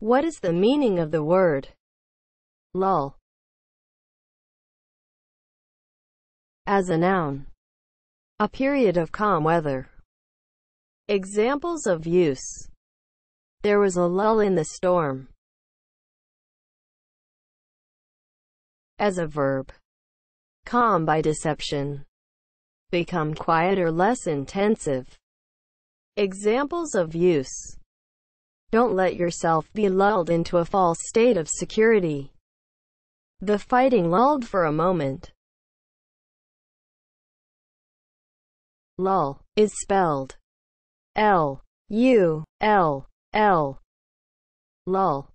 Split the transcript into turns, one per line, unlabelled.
What is the meaning of the word lull as a noun? A period of calm weather. Examples of use. There was a lull in the storm. As a verb. Calm by deception. Become quiet or less intensive. Examples of use. Don't let yourself be lulled into a false state of security. The fighting lulled for a moment. Lull is spelled L U L L. Lull.